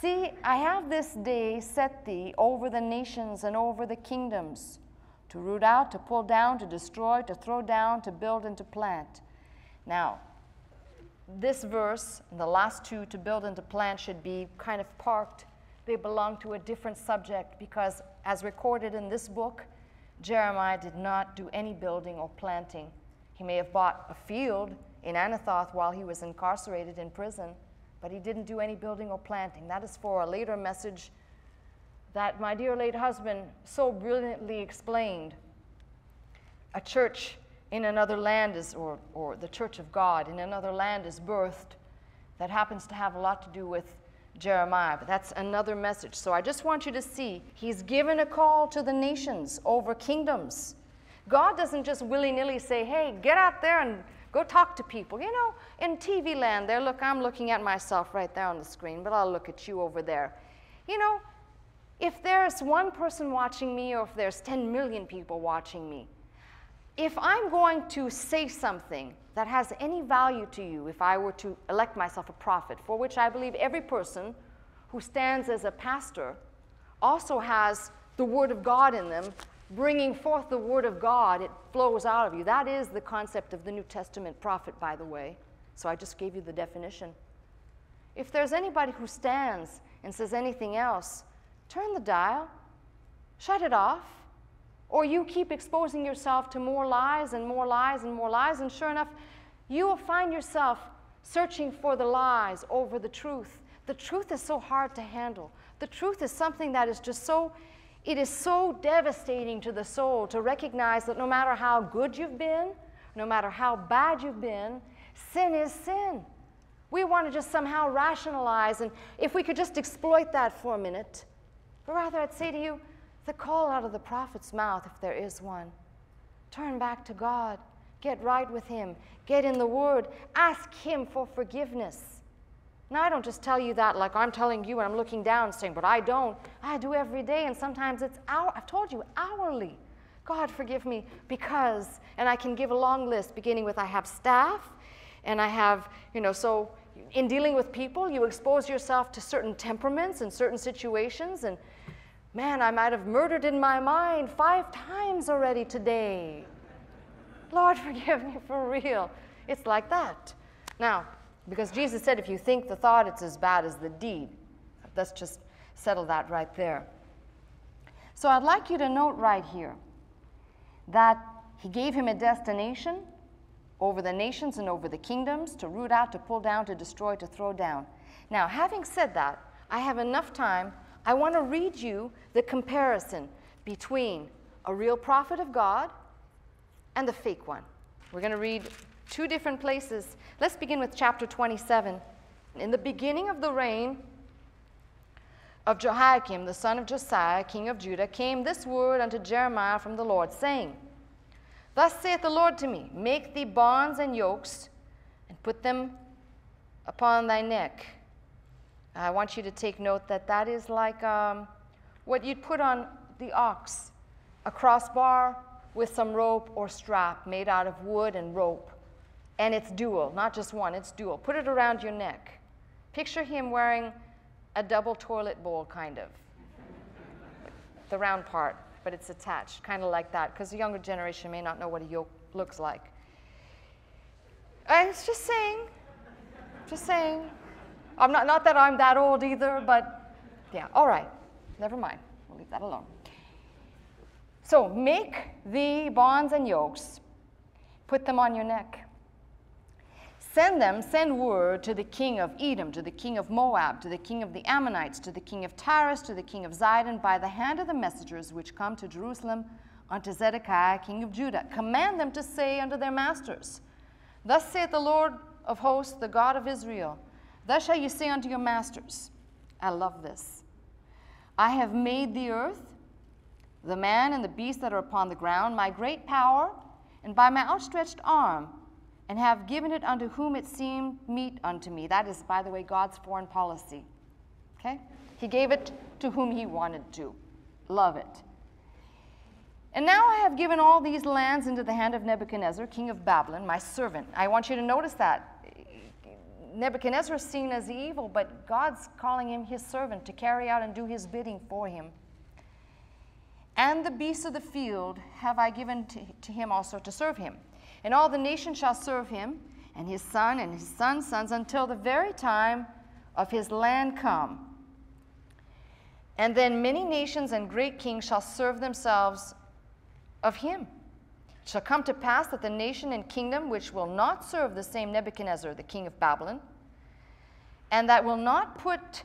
[SPEAKER 1] See, I have this day set thee over the nations and over the kingdoms, to root out, to pull down, to destroy, to throw down, to build, and to plant. Now, this verse, and the last two, to build and to plant, should be kind of parked. They belong to a different subject because, as recorded in this book, Jeremiah did not do any building or planting. He may have bought a field in Anathoth while he was incarcerated in prison but he didn't do any building or planting. That is for a later message that my dear late husband so brilliantly explained. A church in another land is, or, or the church of God in another land is birthed that happens to have a lot to do with Jeremiah, but that's another message. So I just want you to see he's given a call to the nations over kingdoms. God doesn't just willy nilly say, hey, get out there and Go talk to people. You know, in TV land, there, look, I'm looking at myself right there on the screen, but I'll look at you over there. You know, if there's one person watching me or if there's 10 million people watching me, if I'm going to say something that has any value to you, if I were to elect myself a prophet, for which I believe every person who stands as a pastor also has the Word of God in them bringing forth the word of God, it flows out of you. That is the concept of the New Testament prophet, by the way. So I just gave you the definition. If there's anybody who stands and says anything else, turn the dial, shut it off, or you keep exposing yourself to more lies and more lies and more lies, and sure enough, you will find yourself searching for the lies over the truth. The truth is so hard to handle. The truth is something that is just so it is so devastating to the soul to recognize that no matter how good you've been, no matter how bad you've been, sin is sin. We want to just somehow rationalize, and if we could just exploit that for a minute. But rather, I'd say to you, the call out of the prophet's mouth, if there is one, turn back to God, get right with Him, get in the Word, ask Him for forgiveness. Now, I don't just tell you that like I'm telling you and I'm looking down saying, but I don't. I do every day, and sometimes it's hour. I've told you, hourly. God, forgive me because, and I can give a long list beginning with I have staff, and I have, you know, so in dealing with people, you expose yourself to certain temperaments and certain situations, and man, I might have murdered in my mind five times already today. Lord, forgive me for real. It's like that. Now, because Jesus said, if you think the thought, it's as bad as the deed. Let's just settle that right there. So I'd like you to note right here that he gave him a destination over the nations and over the kingdoms to root out, to pull down, to destroy, to throw down. Now, having said that, I have enough time. I want to read you the comparison between a real prophet of God and the fake one. We're going to read two different places. Let's begin with chapter 27. In the beginning of the reign of Jehoiakim, the son of Josiah, king of Judah, came this word unto Jeremiah from the Lord, saying, Thus saith the Lord to me, Make thee bonds and yokes, and put them upon thy neck. I want you to take note that that is like um, what you'd put on the ox, a crossbar with some rope or strap made out of wood and rope and it's dual, not just one, it's dual. Put it around your neck. Picture him wearing a double toilet bowl, kind of. the round part, but it's attached, kind of like that, because the younger generation may not know what a yoke looks like. I was just saying, just saying. I'm not, not that I'm that old either, but yeah, all right, never mind. We'll leave that alone. So make the bonds and yokes, put them on your neck. Send them, send word to the king of Edom, to the king of Moab, to the king of the Ammonites, to the king of Tyrus, to the king of Zidon, by the hand of the messengers which come to Jerusalem unto Zedekiah, king of Judah. Command them to say unto their masters, Thus saith the Lord of hosts, the God of Israel, Thus shall you say unto your masters, I love this. I have made the earth, the man and the beast that are upon the ground, my great power, and by my outstretched arm, and have given it unto whom it seemed meet unto me. That is, by the way, God's foreign policy. Okay? He gave it to whom he wanted to. Love it. And now I have given all these lands into the hand of Nebuchadnezzar, king of Babylon, my servant. I want you to notice that. Nebuchadnezzar is seen as evil, but God's calling him his servant to carry out and do his bidding for him. And the beasts of the field have I given to, to him also to serve him. And all the nations shall serve him, and his son and his son's sons, until the very time of his land come. And then many nations and great kings shall serve themselves of him. It shall come to pass that the nation and kingdom which will not serve the same Nebuchadnezzar, the king of Babylon, and that will not put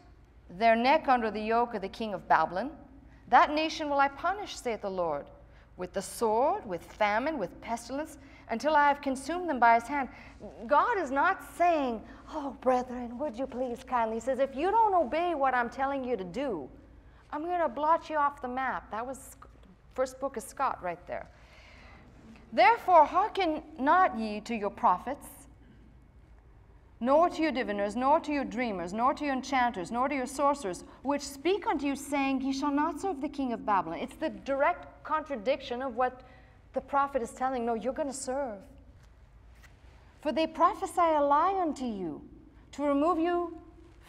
[SPEAKER 1] their neck under the yoke of the king of Babylon, that nation will I punish, saith the Lord, with the sword, with famine, with pestilence, until I have consumed them by his hand. God is not saying, Oh, brethren, would you please kindly? He says, If you don't obey what I'm telling you to do, I'm going to blot you off the map. That was first book of Scott right there. Therefore, hearken not ye to your prophets, nor to your diviners, nor to your dreamers, nor to your enchanters, nor to your sorcerers, which speak unto you, saying, Ye shall not serve the king of Babylon. It's the direct contradiction of what the prophet is telling. No, you're going to serve. For they prophesy a lie unto you, to remove you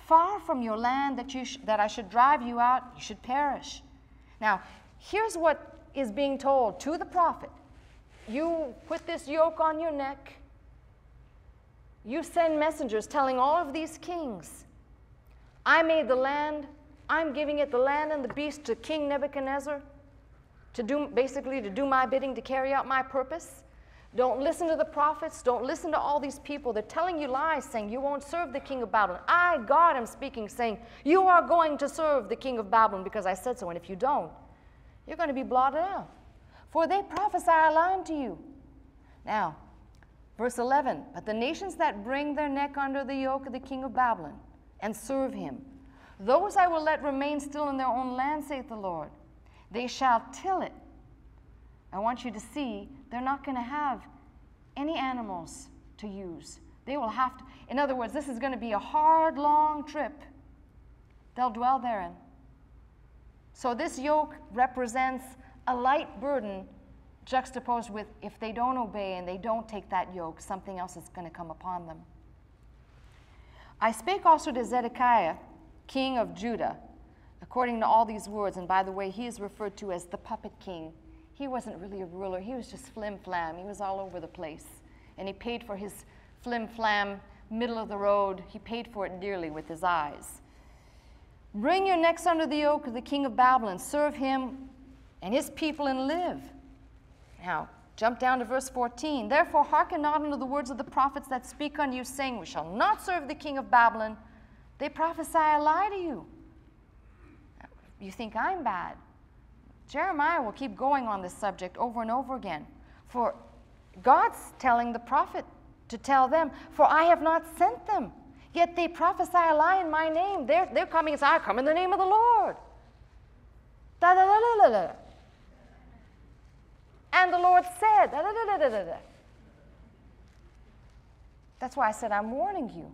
[SPEAKER 1] far from your land, that, you that I should drive you out, you should perish. Now, here's what is being told to the prophet You put this yoke on your neck. You send messengers telling all of these kings, I made the land, I'm giving it the land and the beast to King Nebuchadnezzar to do basically to do my bidding to carry out my purpose. Don't listen to the prophets. Don't listen to all these people. They're telling you lies, saying you won't serve the king of Babylon. I, God, am speaking, saying you are going to serve the king of Babylon because I said so. And if you don't, you're going to be blotted out. For they prophesy a lie unto you. Now, verse 11 But the nations that bring their neck under the yoke of the king of Babylon and serve him, those I will let remain still in their own land, saith the Lord. They shall till it. I want you to see they're not going to have any animals to use. They will have to, in other words, this is going to be a hard, long trip. They'll dwell therein. So this yoke represents a light burden juxtaposed with if they don't obey and they don't take that yoke, something else is going to come upon them. I spake also to Zedekiah, king of Judah, according to all these words. And by the way, he is referred to as the puppet king. He wasn't really a ruler, he was just flim flam. He was all over the place. And he paid for his flim flam, middle of the road, he paid for it dearly with his eyes. Bring your necks under the yoke of the king of Babylon, serve him and his people and live. Now, jump down to verse 14. Therefore, hearken not unto the words of the prophets that speak unto you, saying, We shall not serve the king of Babylon. They prophesy a lie to you. You think I'm bad. Jeremiah will keep going on this subject over and over again. For God's telling the prophet to tell them, For I have not sent them. Yet they prophesy a lie in my name. They're, they're coming and say, I come in the name of the Lord. Da, da, da, da, da. And the Lord said, da, da, da. That's why I said, I'm warning you.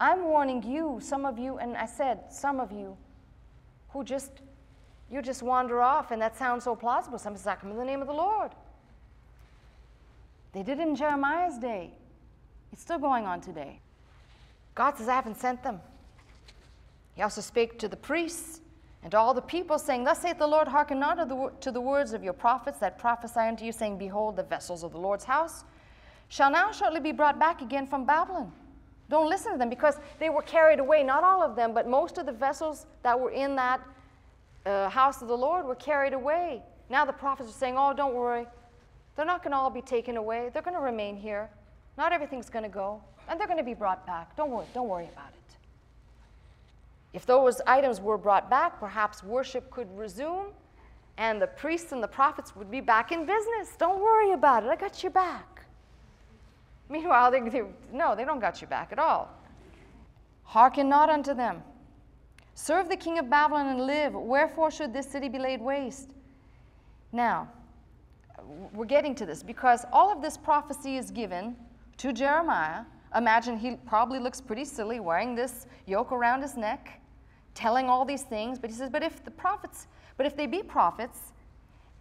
[SPEAKER 1] I'm warning you, some of you, and I said, some of you who just, you just wander off, and that sounds so plausible. Somebody says, I come in the name of the Lord. They did it in Jeremiah's day. It's still going on today. God says, I haven't sent them. He also spake to the priests and all the people, saying, Thus saith the Lord, hearken not to the, words of your prophets that prophesy unto you, saying, Behold, the vessels of the Lord's house shall now shortly be brought back again from Babylon. Don't listen to them because they were carried away, not all of them, but most of the vessels that were in that uh, house of the Lord were carried away. Now the prophets are saying, Oh, don't worry. They're not going to all be taken away. They're going to remain here. Not everything's going to go. And they're going to be brought back. Don't worry. Don't worry about it. If those items were brought back, perhaps worship could resume and the priests and the prophets would be back in business. Don't worry about it. I got your back. Meanwhile, they, they, no, they don't got your back at all. Hearken not unto them. Serve the king of Babylon and live. Wherefore should this city be laid waste? Now, we're getting to this because all of this prophecy is given to Jeremiah. Imagine he probably looks pretty silly wearing this yoke around his neck, telling all these things. But he says, But if the prophets, but if they be prophets,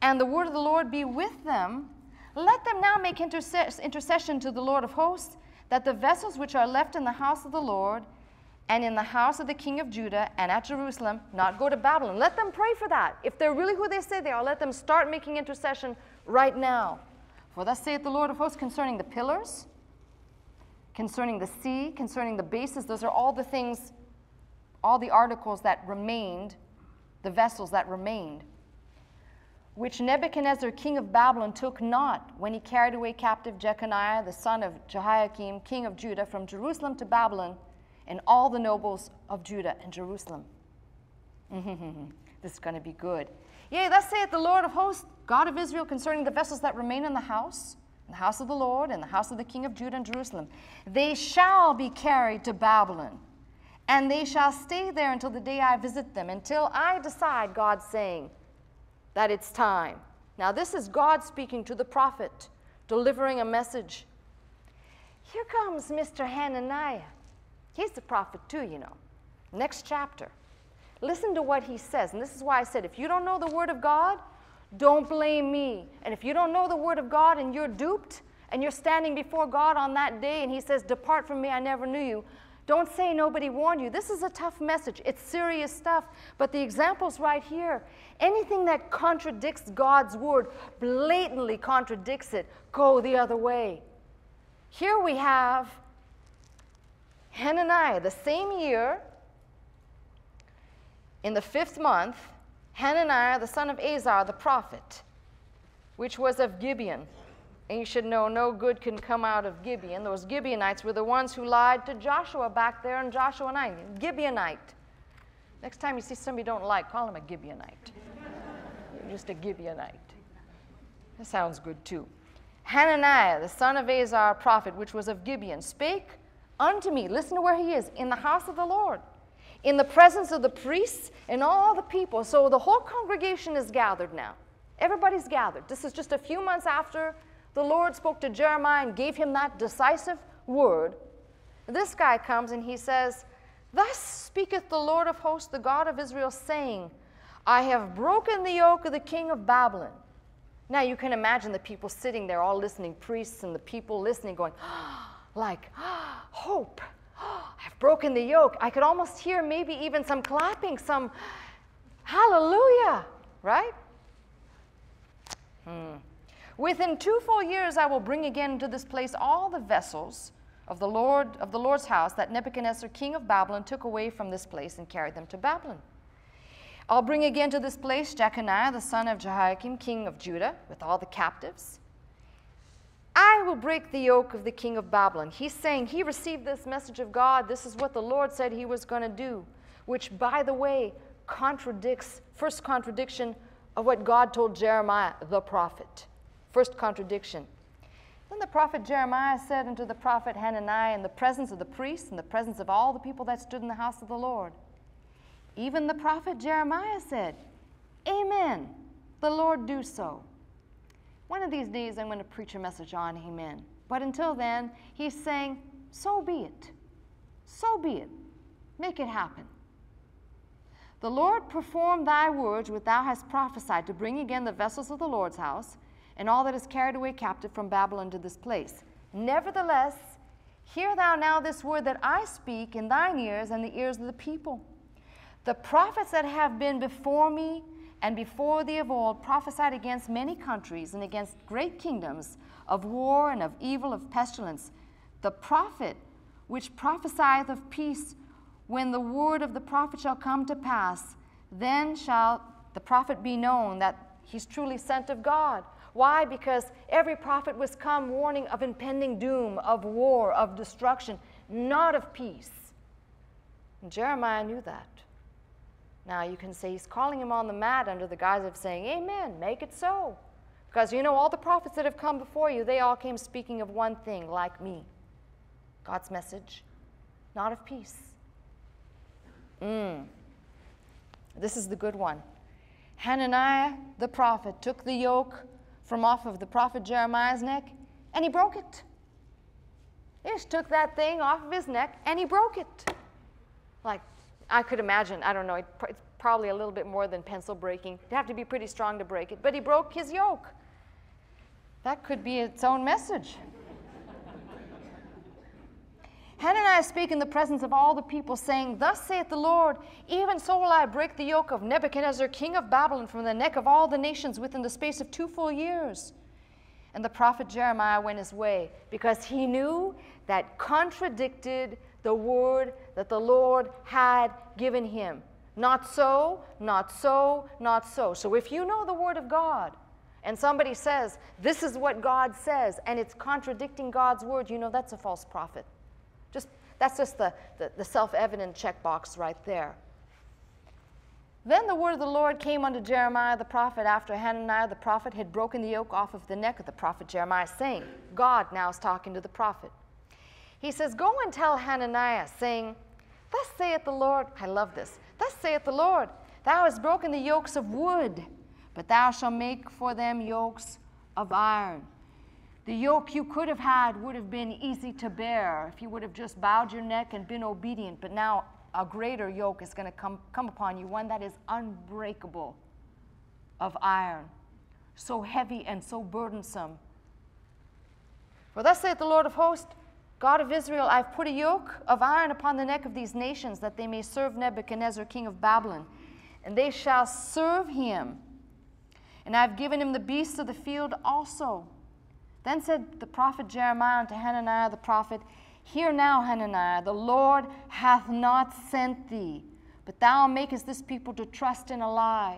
[SPEAKER 1] and the word of the Lord be with them, let them now make intercession to the Lord of hosts, that the vessels which are left in the house of the Lord and in the house of the king of Judah and at Jerusalem not go to Babylon. Let them pray for that. If they're really who they say they are, let them start making intercession right now. For thus saith the Lord of hosts concerning the pillars, concerning the sea, concerning the bases, those are all the things, all the articles that remained, the vessels that remained, which Nebuchadnezzar, king of Babylon, took not when he carried away captive Jeconiah, the son of Jehoiakim, king of Judah, from Jerusalem to Babylon, and all the nobles of Judah and Jerusalem. this is going to be good. Yea, thus saith the Lord of hosts, God of Israel, concerning the vessels that remain in the house, in the house of the Lord, and the house of the king of Judah and Jerusalem. They shall be carried to Babylon, and they shall stay there until the day I visit them, until I decide, God saying, that it's time. Now, this is God speaking to the prophet, delivering a message. Here comes Mr. Hananiah. He's the prophet, too, you know. Next chapter. Listen to what he says. And this is why I said if you don't know the Word of God, don't blame me. And if you don't know the Word of God and you're duped and you're standing before God on that day and He says, Depart from me, I never knew you, don't say nobody warned you. This is a tough message. It's serious stuff. But the example's right here. Anything that contradicts God's Word, blatantly contradicts it, go the other way. Here we have Hananiah, the same year, in the fifth month, Hananiah, the son of Azur, the prophet, which was of Gibeon. And you should know no good can come out of Gibeon. Those Gibeonites were the ones who lied to Joshua back there in Joshua 9. Gibeonite. Next time you see somebody you don't like, call him a Gibeonite. Just a Gibeonite. That sounds good too. Hananiah, the son of Azur, prophet, which was of Gibeon, spake unto me. Listen to where he is in the house of the Lord, in the presence of the priests and all the people. So the whole congregation is gathered now. Everybody's gathered. This is just a few months after the Lord spoke to Jeremiah and gave him that decisive word, this guy comes and he says, Thus speaketh the Lord of hosts, the God of Israel, saying, I have broken the yoke of the king of Babylon. Now you can imagine the people sitting there, all listening, priests and the people listening, going, like, hope. I've broken the yoke. I could almost hear maybe even some clapping, some hallelujah, right? Hmm. Within two full years, I will bring again to this place all the vessels of the Lord of the Lord's house that Nebuchadnezzar, king of Babylon, took away from this place and carried them to Babylon. I'll bring again to this place Jeconiah, the son of Jehoiakim, king of Judah, with all the captives. I will break the yoke of the king of Babylon. He's saying he received this message of God. This is what the Lord said he was going to do, which, by the way, contradicts, first contradiction of what God told Jeremiah, the prophet. First contradiction. Then the prophet Jeremiah said unto the prophet Hananiah, in the presence of the priests, and the presence of all the people that stood in the house of the Lord, even the prophet Jeremiah said, Amen. The Lord do so. One of these days I'm going to preach a message on Amen. But until then, he's saying, So be it. So be it. Make it happen. The Lord perform thy words which thou hast prophesied to bring again the vessels of the Lord's house and all that is carried away captive from Babylon to this place. Nevertheless, hear thou now this word that I speak in thine ears and the ears of the people. The prophets that have been before me and before thee of old prophesied against many countries and against great kingdoms of war and of evil, of pestilence. The prophet which prophesieth of peace, when the word of the prophet shall come to pass, then shall the prophet be known that he's truly sent of God. Why? Because every prophet was come warning of impending doom, of war, of destruction, not of peace. And Jeremiah knew that. Now you can say he's calling him on the mat under the guise of saying, Amen, make it so. Because you know, all the prophets that have come before you, they all came speaking of one thing, like me God's message, not of peace. Mm. This is the good one. Hananiah the prophet took the yoke from off of the prophet Jeremiah's neck and he broke it. Just took that thing off of his neck and he broke it. Like, I could imagine, I don't know, it's probably a little bit more than pencil breaking. You'd have to be pretty strong to break it, but he broke his yoke. That could be its own message. Hananiah spake in the presence of all the people, saying, Thus saith the Lord, even so will I break the yoke of Nebuchadnezzar, king of Babylon, from the neck of all the nations within the space of two full years. And the prophet Jeremiah went his way, because he knew that contradicted the word that the Lord had given him. Not so, not so, not so. So if you know the word of God, and somebody says, This is what God says, and it's contradicting God's word, you know that's a false prophet. That's just the, the, the self evident checkbox right there. Then the word of the Lord came unto Jeremiah the prophet after Hananiah the prophet had broken the yoke off of the neck of the prophet Jeremiah, saying, God now is talking to the prophet. He says, Go and tell Hananiah, saying, Thus saith the Lord, I love this. Thus saith the Lord, Thou hast broken the yokes of wood, but thou shalt make for them yokes of iron. The yoke you could have had would have been easy to bear if you would have just bowed your neck and been obedient, but now a greater yoke is going to come, come upon you, one that is unbreakable of iron, so heavy and so burdensome. For thus saith the Lord of hosts, God of Israel, I've put a yoke of iron upon the neck of these nations, that they may serve Nebuchadnezzar, king of Babylon, and they shall serve him. And I've given him the beasts of the field also. Then said the prophet Jeremiah unto Hananiah the prophet, Hear now, Hananiah, the Lord hath not sent thee, but thou makest this people to trust in a lie.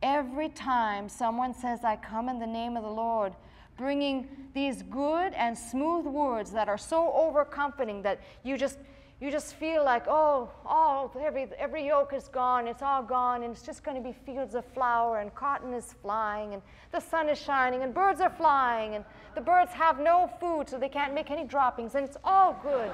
[SPEAKER 1] Every time someone says, I come in the name of the Lord, bringing these good and smooth words that are so overcomforting that you just you just feel like, oh, all every every yoke is gone, it's all gone, and it's just going to be fields of flower, and cotton is flying, and the sun is shining, and birds are flying, and the birds have no food, so they can't make any droppings, and it's all good.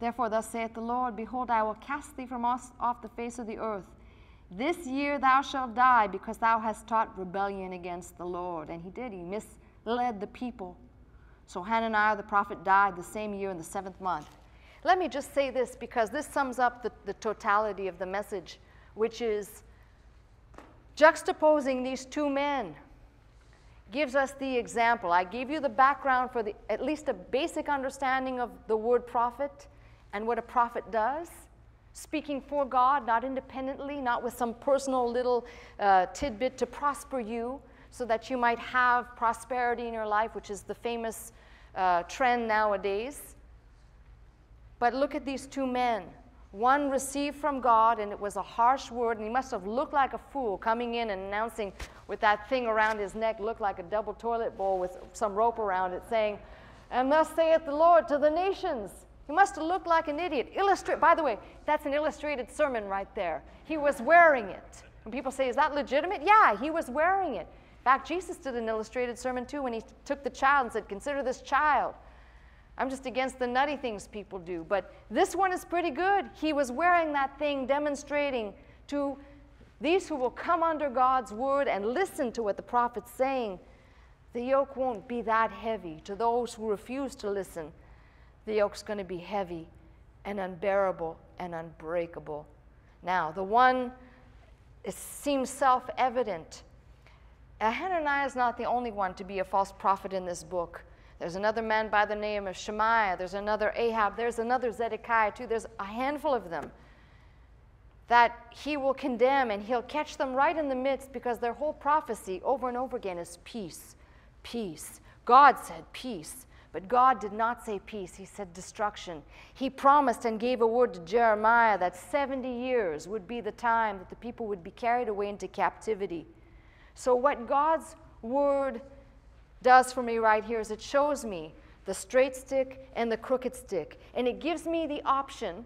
[SPEAKER 1] Therefore, thus saith the Lord Behold, I will cast thee from off the face of the earth this year thou shalt die because thou hast taught rebellion against the Lord. And he did, he misled the people. So Hananiah the prophet died the same year in the seventh month. Let me just say this because this sums up the, the totality of the message, which is juxtaposing these two men gives us the example. I gave you the background for the, at least a basic understanding of the word prophet and what a prophet does speaking for God, not independently, not with some personal little uh, tidbit to prosper you so that you might have prosperity in your life, which is the famous uh, trend nowadays. But look at these two men. One received from God, and it was a harsh word, and he must have looked like a fool coming in and announcing with that thing around his neck, looked like a double toilet bowl with some rope around it, saying, And thus saith the Lord to the nations. He must have looked like an idiot. Illustrate, by the way, that's an illustrated sermon right there. He was wearing it. When people say, is that legitimate? Yeah, he was wearing it. In fact, Jesus did an illustrated sermon too when he took the child and said, Consider this child. I'm just against the nutty things people do. But this one is pretty good. He was wearing that thing, demonstrating to these who will come under God's word and listen to what the prophet's saying. The yoke won't be that heavy to those who refuse to listen the yoke's going to be heavy and unbearable and unbreakable. Now, the one it seems self evident Hananiah is not the only one to be a false prophet in this book. There's another man by the name of Shemaiah. There's another Ahab. There's another Zedekiah, too. There's a handful of them that he will condemn and he'll catch them right in the midst because their whole prophecy over and over again is peace, peace. God said peace, but God did not say peace. He said destruction. He promised and gave a word to Jeremiah that 70 years would be the time that the people would be carried away into captivity. So, what God's word does for me right here is it shows me the straight stick and the crooked stick. And it gives me the option,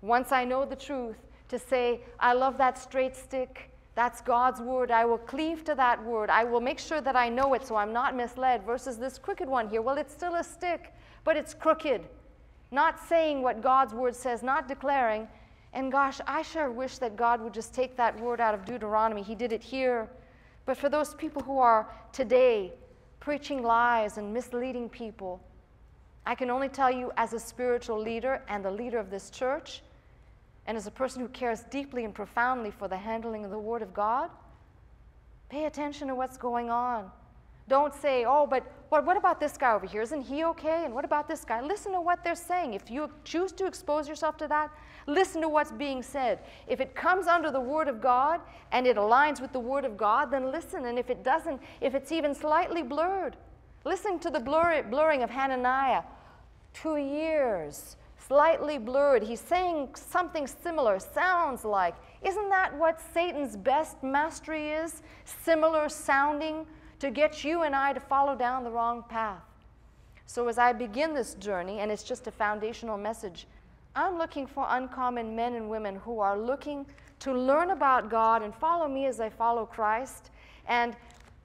[SPEAKER 1] once I know the truth, to say, I love that straight stick. That's God's word. I will cleave to that word. I will make sure that I know it so I'm not misled. Versus this crooked one here. Well, it's still a stick, but it's crooked. Not saying what God's word says, not declaring. And gosh, I sure wish that God would just take that word out of Deuteronomy. He did it here. But for those people who are today preaching lies and misleading people, I can only tell you as a spiritual leader and the leader of this church, and as a person who cares deeply and profoundly for the handling of the Word of God, pay attention to what's going on. Don't say, oh, but what, what about this guy over here? Isn't he okay? And what about this guy? Listen to what they're saying. If you choose to expose yourself to that, listen to what's being said. If it comes under the Word of God and it aligns with the Word of God, then listen. And if it doesn't, if it's even slightly blurred, listen to the blur- blurring of Hananiah. Two years slightly blurred. He's saying something similar, sounds like. Isn't that what Satan's best mastery is? Similar sounding to get you and I to follow down the wrong path. So, as I begin this journey, and it's just a foundational message, I'm looking for uncommon men and women who are looking to learn about God and follow me as I follow Christ. And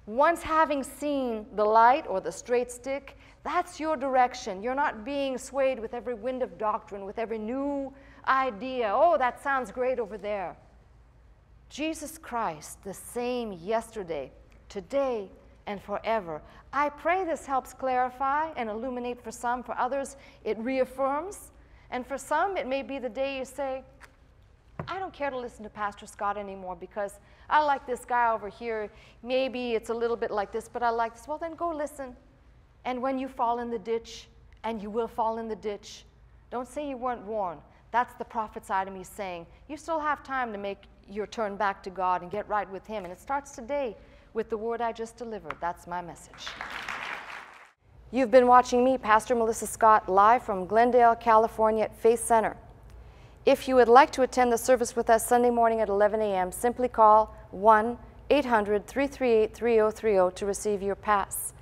[SPEAKER 1] once having seen the light or the straight stick, that's your direction. You're not being swayed with every wind of doctrine, with every new idea. Oh, that sounds great over there. Jesus Christ, the same yesterday, today, and forever. I pray this helps clarify and illuminate for some. For others, it reaffirms. And for some, it may be the day you say, I don't care to listen to Pastor Scott anymore because I like this guy over here. Maybe it's a little bit like this, but I like this. Well, then go listen. And when you fall in the ditch, and you will fall in the ditch, don't say you weren't warned. That's the prophet side of me saying, you still have time to make your turn back to God and get right with Him. And it starts today with the word I just delivered. That's my message. You've been watching me, Pastor Melissa Scott, live from Glendale, California at Faith Center. If you would like to attend the service with us Sunday morning at 11 a.m., simply call 1 800 338 3030 to receive your pass.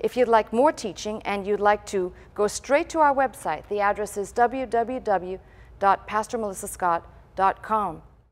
[SPEAKER 1] If you'd like more teaching and you'd like to go straight to our website, the address is www.pastormelissascott.com.